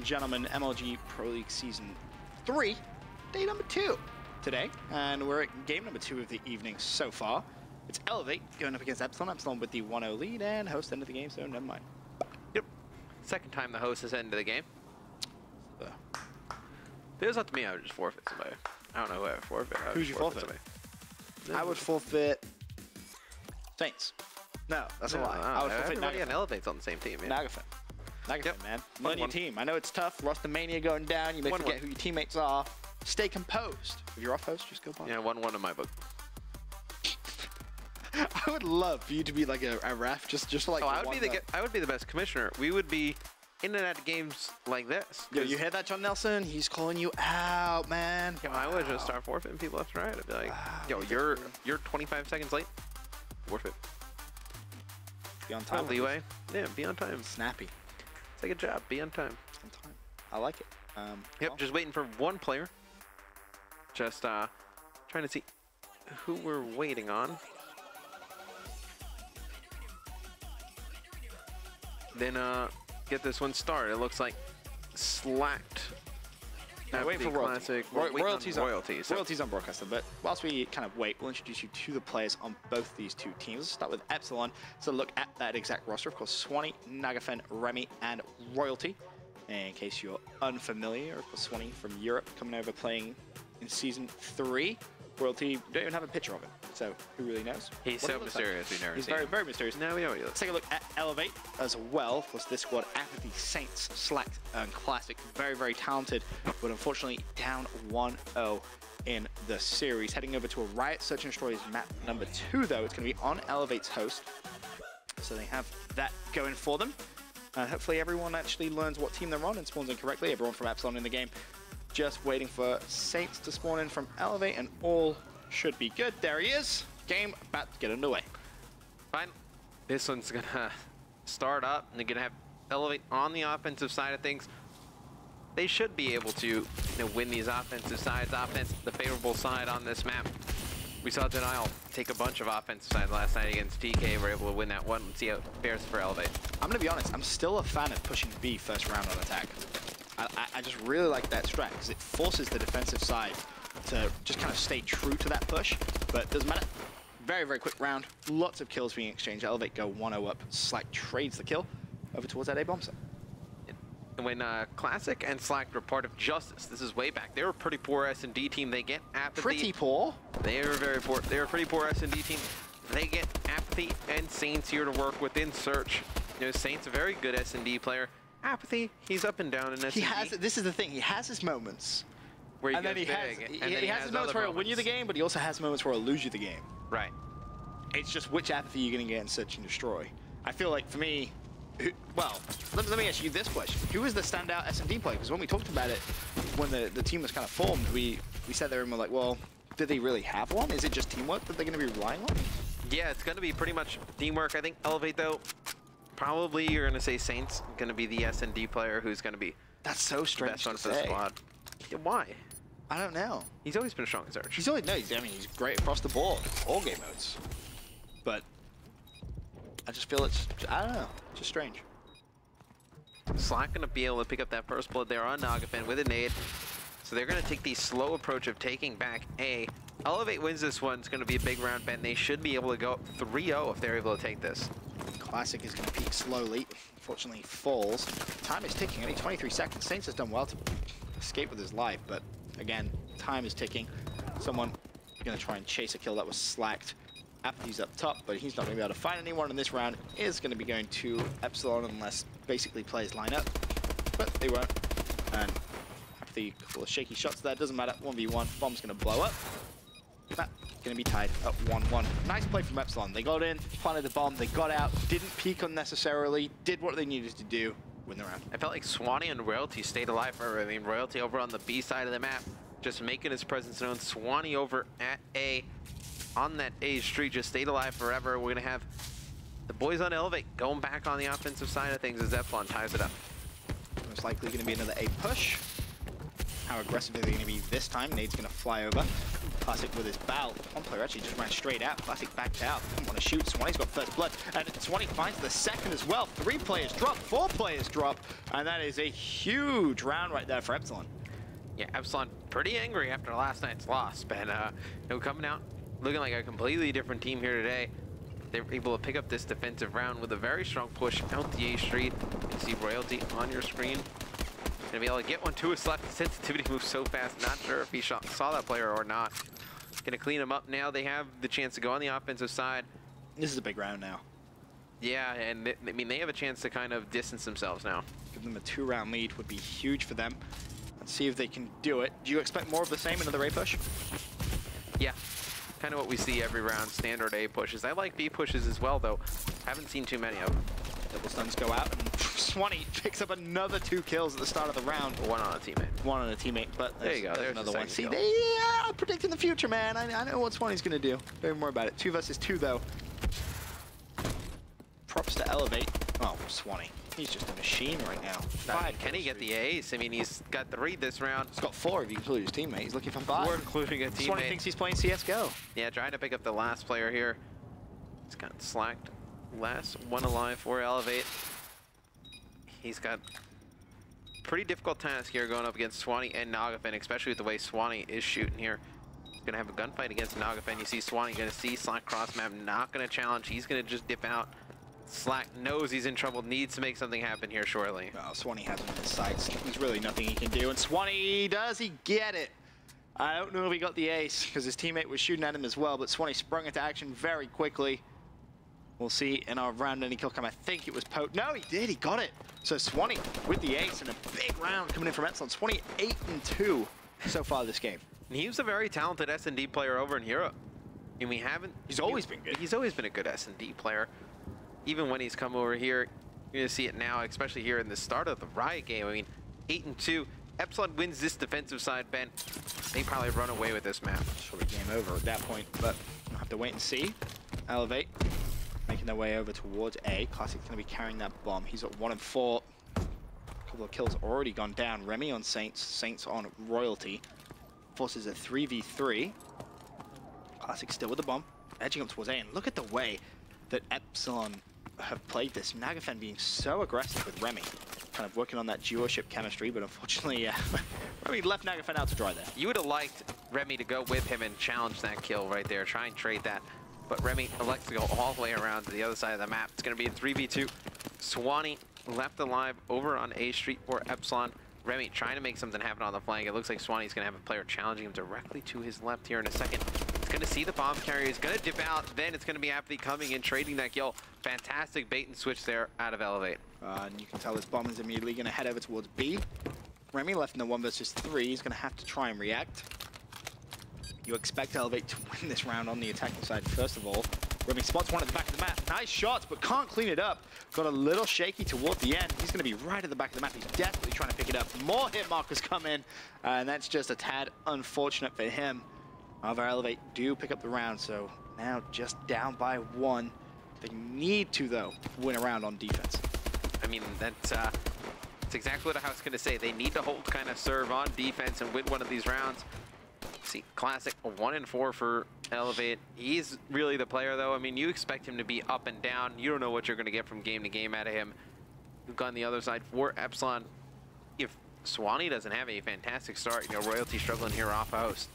and gentlemen, MLG Pro League Season 3, day number 2 today. And we're at game number 2 of the evening so far. It's Elevate going up against Epsilon. Epsilon with the 1-0 lead and host end of the game, so never mind. Yep. Second time the host has ended the game. So, it was up to me, I would just forfeit somebody. I don't know who I would forfeit. I would Who'd you forfeit? somebody. I would forfeit Saints. No, that's No, a lie. no, I would forfeit everybody Nagafen. on Elevate's on the same team, yeah. Nagafen, Yep. man. One, one. team. I know it's tough. Lost the mania going down. You may One, forget one. who your teammates are. Stay composed. If you're off host, just go by. Yeah, 1-1 in my book. I would love for you to be like a, a ref, just just like. Oh, I would be the I would be the best commissioner. We would be in and out of games like this. Yo, you hear that, John Nelson? He's calling you out, man. Yo, I would just start forfeiting people left and right. I'd be like, Wow, yo, you're cool. you're 25 seconds late. Forfeit. Be on Time time. leeway. Yeah, be on time. Snappy. Like a job. Be on time. On time. I like it. Um, Yep, well, just waiting for one player. Just uh, trying to see who we're waiting on. Then uh, get this one started. It looks like Slacked. Now wait for royalty. classic. Roy- We're on royalties on royalties. so- royalties on broadcaster. But whilst we kind of wait, we'll introduce you to the players on both these two teams. Let's start with Epsilon. So look at that exact roster. Of course, Swanee, Nagafen, Remy, and Royalty. In case you're unfamiliar, of course, Swanee from Europe coming over playing in season three. Royalty, don't even have a picture of him. So who really knows? He's what so like. mysterious. We've never He's very, him. very mysterious. Now we know what he Let's looks take a look at Elevate as well. Course, this squad the Saints, Slacked, and Classic. Very, very talented, but unfortunately down 1-0 in the series. Heading over to a Riot Search and Destroyers map number two, though. It's going to be on Elevate's host. So they have that going for them. And hopefully everyone actually learns what team they're on and spawns in correctly. Everyone from Epsilon in the game. Just waiting for Saints to spawn in from Elevate and all should be good. There he is. Game about to get underway. Fine. This one's gonna start up and they're gonna have elevate on the offensive side of things. They should be able to you know, win these offensive sides, offense the favorable side on this map. We saw Denial take a bunch of offensive sides last night against TK. We're able to win that one. Let's see how it fares for Elevate. I'm gonna be honest, I'm still a fan of pushing B first round on attack. I, I, just really like that strat because it forces the defensive side to just kind of stay true to that push, but doesn't matter. Very, very quick round. Lots of kills being exchanged. Elevate go 1-0 up. Slack trades the kill over towards that A bomb site. And when uh, Classic and Slack were part of Justice, this is way back. They were a pretty poor S&D team. They get apathy. Pretty poor. They were very poor. They were a pretty poor S&D team. They get Apathy and Saints here to work within Search. You know, Saints a very good S&D player. Apathy, he's up and down in S&D. He has, this is the thing, he has his moments. where he and then he goes has, big, he, and then he has his moments where he'll win you the game, but he also has moments where he'll lose you the game. Right. It's just which apathy you're going to get in Search and Destroy. I feel like for me, who, well, let, let me ask you this question. Who is the standout S&D player? Because when we talked about it, when the, the team was kind of formed, we, we sat there and we're like, well, do they really have one? Is it just teamwork that they're going to be relying on? Yeah, it's going to be pretty much teamwork. I think Elevate, though, probably you're going to say Saints going to be the S&D player who's going to be That's so the strange best to one for the squad. Yeah, why? I don't know. He's always been strong in Search. He's always no, he's, I mean, he's great across the board, all game modes. But I just feel it's, I don't know, just strange. Slack going to be able to pick up that first blood there on Nagafen with a nade. So they're going to take the slow approach of taking back A. Elevate wins this one. It's going to be a big round, Ben. They should be able to go 3-0 if they're able to take this. Classic is going to peak slowly. Unfortunately, falls. Time is ticking. Only 23 seconds. Saints has done well to escape with his life, but again, time is ticking. Someone going to try and chase a kill that was slacked. Apathy's up top, but he's not going to be able to find anyone in this round. Is going to be going to Epsilon unless basically players line up, but they won't. And Apathy, a couple of shaky shots there. Doesn't matter. 1v1. Bomb's going to blow up. Going to be tied at 1-1. Nice play from Epsilon. They got in, planted the bomb, they got out, didn't peek unnecessarily, did what they needed to do, win the round. I felt like Swanee and Royalty stayed alive forever. I mean, Royalty over on the B side of the map, just making his presence known. Swanee over at A, on that A street, just stayed alive forever. We're going to have the boys on Elevate going back on the offensive side of things as Epsilon ties it up. Most likely going to be another A push. How aggressive are they to be this time? Nade's going to fly over. Classic with his bow. One player actually just ran straight out. Classic backed out. Didn't want to shoot. Swanny's got first blood. And Swanny finds the second as well. Three players drop, four players drop. And that is a huge round right there for Epsilon. Yeah, Epsilon pretty angry after last night's loss, but uh, you know, coming out looking like a completely different team here today. They were able to pick up this defensive round with a very strong push out the A Street. You can see Royalty on your screen. Gonna be able to get one to his left. Sensitivity moves so fast. Not sure if he saw that player or not. Gonna clean them up now. They have the chance to go on the offensive side. This is a big round now. Yeah, and I mean, they have a chance to kind of distance themselves now. Give them a two-round lead would be huge for them. Let's see if they can do it. Do you expect more of the same into the Ray push? Yeah, kind of what we see every round, standard A pushes. I like B pushes as well, though. Haven't seen too many of them. Double stuns go out, and Swanee picks up another two kills at the start of the round. One on a teammate. One on a teammate, but there you go. There's another one. See, they are predicting the future, man. I, I know what Swanee's going to do. Don't more about it. Two versus two, though. Props to Elevate. Oh, Swanee. He's just a machine right now. Five. Can he get the ace? I mean, he's got three this round. He's got four if you include his teammate. He's looking for five. Four, including a teammate. Swanee thinks he's playing CSGO. Yeah, trying to pick up the last player here. He's got slacked. Last one alive for Elevate. He's got pretty difficult task here going up against Swanee and Nagafen, especially with the way Swanee is shooting here. He's gonna have a gunfight against Nagafen. You see Swanee gonna see Slack cross map, not gonna challenge. He's gonna just dip out. Slack knows he's in trouble, needs to make something happen here shortly. Oh, Swanee has him in his sights. There's really nothing he can do. And Swanee, does he get it? I don't know if he got the ace because his teammate was shooting at him as well, but Swanee sprung into action very quickly. We'll see in our round any kill cam. I think it was Pope. No, he did. He got it. So Swanee with the ace and a big round coming in from Epsilon. 28 and 2 so far this game. And he was a very talented S&D player over in Europe. And we haven't... He's always been good. He's always been a good S&D player. Even when he's come over here, you're going to see it now, especially here in the start of the Riot game. I mean, 8 and 2. Epsilon wins this defensive side, Ben. They probably run away with this map. Sort of game over at that point, but we'll have to wait and see. Elevate, making their way over towards A. Classic's going to be carrying that bomb. He's at 1 and 4. A couple of kills already gone down. Remy on Saints, Saints on Royalty. Forces a 3v3. Classic still with the bomb, edging up towards A. And look at the way that Epsilon have played this. Nagafen being so aggressive with Remy. Kind of working on that duoship chemistry, but unfortunately, uh, Remy left Nagafen out to dry there. You would have liked Remy to go with him and challenge that kill right there, try and trade that. But Remy elects to go all the way around to the other side of the map. It's going to be a 3v2. Swanee left alive over on A Street for Epsilon. Remy trying to make something happen on the flank. It looks like Swanee's going to have a player challenging him directly to his left here in a second. He's going to see the bomb carrier. He's going to dip out. Then it's going to be Apathy coming in, trading that kill. Fantastic bait and switch there out of Elevate. Uh, and you can tell this bomb is immediately going to head over towards B. Remy left in the 1 versus 3. He's going to have to try and react. You expect Elevate to win this round on the attacking side, first of all. Remy spots one at the back of the map. Nice shots, but can't clean it up. Got a little shaky toward the end. He's going to be right at the back of the map. He's desperately trying to pick it up. More hit markers come in, and that's just a tad unfortunate for him. However, Elevate do pick up the round, so now just down by one. They need to, though, win a round on defense. I mean, that's, uh, that's exactly what I was going to say. They need to hold kind of serve on defense and win one of these rounds. See, classic, one and four for Elevate. He's really the player, though. I mean, you expect him to be up and down. You don't know what you're going to get from game to game out of him. You've gone the other side for Epsilon. If Swanee doesn't have a fantastic start, you know, Royalty struggling here off host.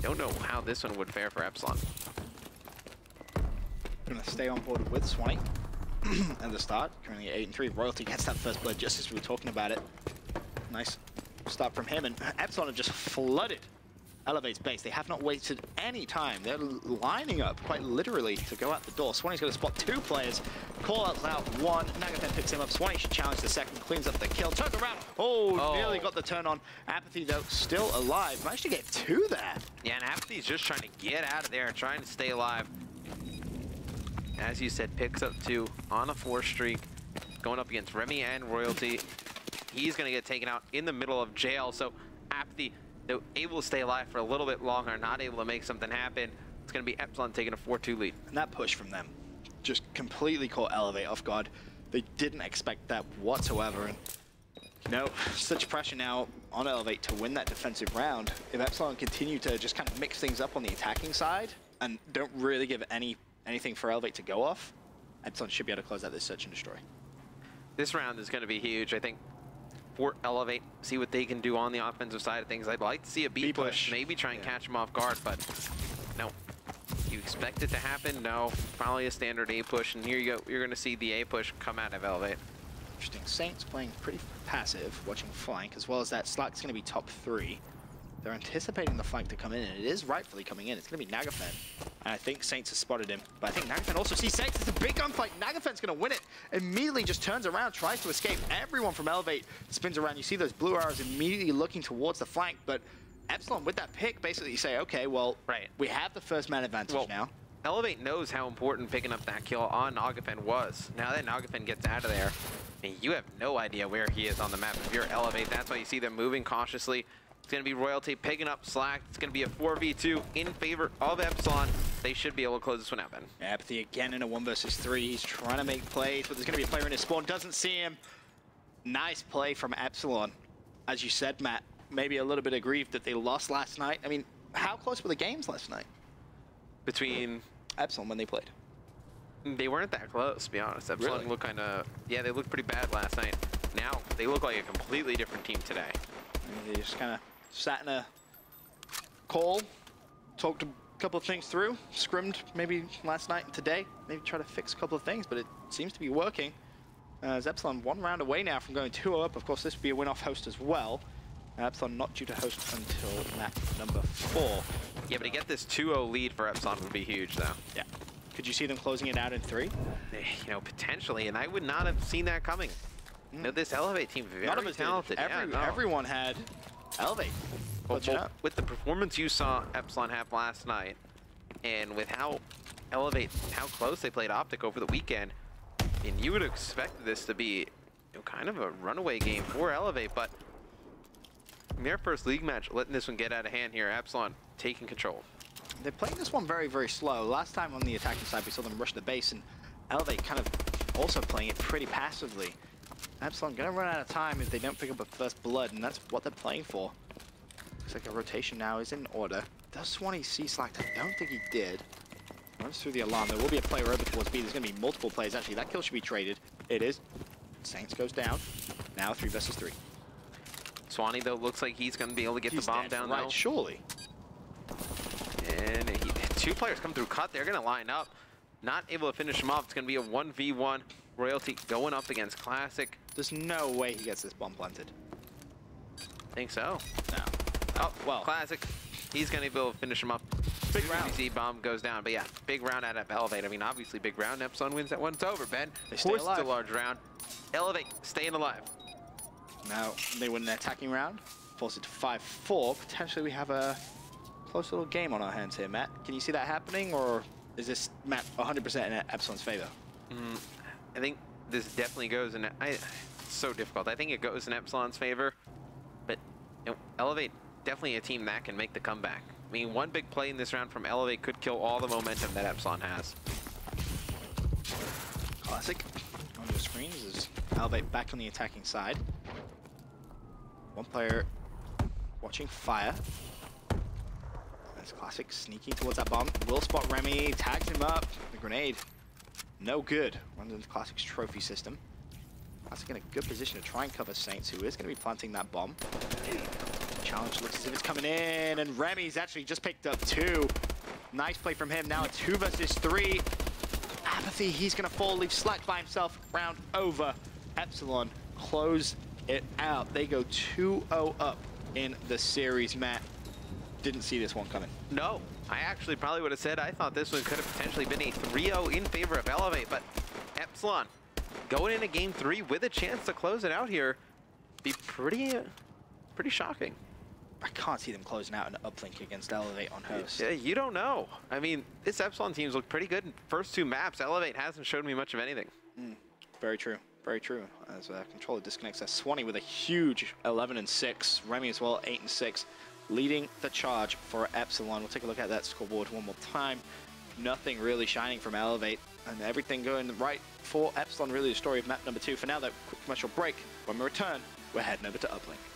Don't know how this one would fare for Epsilon. Gonna stay on board with Swanee at the start. Currently 8 and 3. Royalty gets that first blood just as we were talking about it. Nice start from him. And Epsilon have just flooded Elevate's base. They have not wasted any time. They're lining up, quite literally, to go out the door. Swanee's going to spot two players. Call out out one. Nagafen picks him up. Swanee should challenge the second. Cleans up the kill. Turns around. Oh, Oh. nearly got the turn on. Apathy, though, still alive. Managed to get two there. Yeah, and Apathy's just trying to get out of there, trying to stay alive. As you said, picks up two on a four streak, going up against Remy and Royalty. He's going to get taken out in the middle of jail, so Apathy, they're able to stay alive for a little bit longer, not able to make something happen. It's going to be Epsilon taking a 4-2 lead. And that push from them just completely caught Elevate off guard. They didn't expect that whatsoever. And You know, such pressure now on Elevate to win that defensive round. If Epsilon continue to just kind of mix things up on the attacking side and don't really give any anything for Elevate to go off, Epsilon should be able to close out this search and destroy. This round is going to be huge. I think for Elevate, see what they can do on the offensive side of things. I'd like to see a B, B push, push. maybe try and Yeah. catch them off guard, but no. You expect it to happen? No. Finally a standard A push, and here you go. You're going to see the A push come out of Elevate. Interesting. Saints playing pretty passive, watching flank, as well as that Slack's going to be top three. They're anticipating the flank to come in, and it is rightfully coming in. It's going to be Nagafen. And I think Saints has spotted him. But I think Nagafen also sees Saints. It's a big gunfight. Nagafen's going to win it. Immediately just turns around, tries to escape. Everyone from Elevate spins around. You see those blue arrows immediately looking towards the flank. But Epsilon, with that pick, basically you say, okay, well, Right. we have the first man advantage Well, now. Elevate knows how important picking up that kill on Nagafen was. Now that Nagafen gets out of there, you have no idea where he is on the map. If you're Elevate, that's why you see them moving cautiously. It's going to be Royalty picking up Slack. It's going to be a 4v2 in favor of Epsilon. They should be able to close this one out, Ben. Apathy again in a one versus three. He's trying to make plays, but there's going to be a player in his spawn. Doesn't see him. Nice play from Epsilon. As you said, Matt, maybe a little bit aggrieved that they lost last night. I mean, how close were the games last night? Between Epsilon when they played. They weren't that close, to be honest. Epsilon Really? looked kind of, yeah, they looked pretty bad last night. Now they look like a completely different team today. They just kind of sat in a call, talked a couple of things through, scrimmed maybe last night and today, maybe try to fix a couple of things, but it seems to be working. Uh, as Epsilon one round away now from going 2-0 up. Of course, this would be a win-off host as well. Epsilon not due to host until map number four. Yeah, but to get this 2-0 lead for Epsilon would be huge, though. Yeah. Could you see them closing it out in three? Eh, You know, potentially, and I would not have seen that coming. You know, this Elevate team, very of us yeah, no. Everyone had Elevate. Well, well, up. with the performance you saw Epsilon have last night, and with how Elevate, how close they played OpTic over the weekend, and you would expect this to be you know, kind of a runaway game for Elevate, but in their first league match, letting this one get out of hand here, Epsilon taking control. They're playing this one very, very slow. Last time on the attacking side, we saw them rush the base, and Elevate kind of also playing it pretty passively. Epsilon gonna run out of time if they don't pick up a first blood, and that's what they're playing for. Looks like a rotation now is in order. Does Swanee see Slacked? I don't think he did. Runs through the alarm. There will be a player over towards B. There's gonna be multiple players. Actually, that kill should be traded. It is. Saints goes down. Now three versus three. Swanee, though, looks like he's going to be able to get He's the bomb dead, down, right? though. Surely. And he, two players come through cut. They're going to line up. Not able to finish him off. It's going to be a 1v1. Royalty going up against Classic. There's no way he gets this bomb planted. think so. No. Oh, well. Classic. He's going to be able to finish him up. Big round. See bomb goes down. But yeah, big round out of Elevate. I mean, obviously, big round. Epsilon wins that one. It's over, Ben. They stay course, it's a large round. Elevate, staying alive. Now they win an attacking round, force it to 5-4. Potentially we have a close little game on our hands here, Matt. Can you see that happening, or is this map 100% in Epsilon's favor? Mm, I think this definitely goes in. I, it's so difficult. I think it goes in Epsilon's favor, but you know, Elevate definitely a team that can make the comeback. I mean, one big play in this round from Elevate could kill all the momentum that Epsilon has. Classic. On your screens is Elevate back on the attacking side. One player watching fire. That's Classic sneaking towards that bomb. Will spot Remy, tags him up. The grenade, no good. Runs into Classic's trophy system. Classic in a good position to try and cover Saints, who is going to be planting that bomb. Challenge looks as if it's coming in, and Remy's actually just picked up two. Nice play from him. Now a two versus three. Apathy, he's going to fall, leave Slack by himself. Round over. Epsilon close it out. They go 2-0 up in the series, Matt. Didn't see this one coming. No, I actually probably would have said I thought this one could have potentially been a 3-0 in favor of Elevate, but Epsilon going into game three with a chance to close it out here be pretty, uh, pretty shocking. I can't see them closing out an uplink against Elevate on host. Yeah, you don't know. I mean, this Epsilon team's looked pretty good. in First two maps, Elevate hasn't showed me much of anything. Very true. Very true. As uh, controller disconnects, that's Swanee with a huge 11 and 6. Remy as well, 8 and 6, leading the charge for Epsilon. We'll take a look at that scoreboard one more time. Nothing really shining from Elevate, and everything going right for Epsilon. Really, the story of map number two. For now, that quick commercial break. When we return, we're heading over to Uplink.